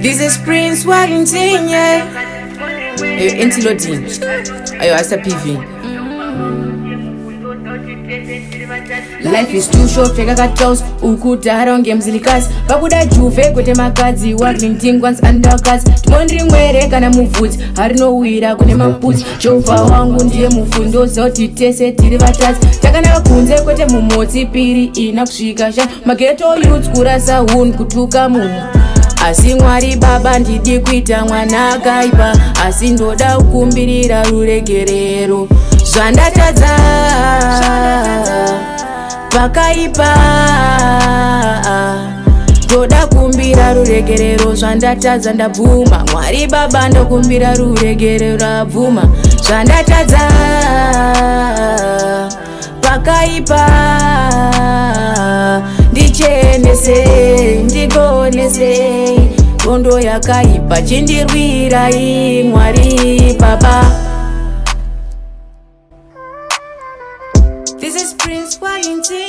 This is Prince Warrington, yeah. Eh, Ayo, Auntie Lodin. Ayo, Asa PV. Mm-hmm. life is too short pfeka katos ukudaro ngemuzirikazi vabuda juve kwete makadzi warintingwans andakadzi tinondimwere kana mubvudzi harinowira kune mabudzi jehovha wangu ndiye mufundo zoti tese tiri vatadzi takana kunze kwete mumotsi piri ina kusvika sha mageto yutskura sahun kutuka munhu asi mwari baba ndidi kuita mwana akaipa asi ndoda kukumbirira ruregerero zvandatadza pakaipa ndoda kumbira ruregerero zvandatadza ndabvuma mwari baba ndokumbira ruregerero rabvuma zvandatadza pakaipa ndichenesei ndigonesei gondo yakaipa chindirwirai mwari baba This is Prince Warrington.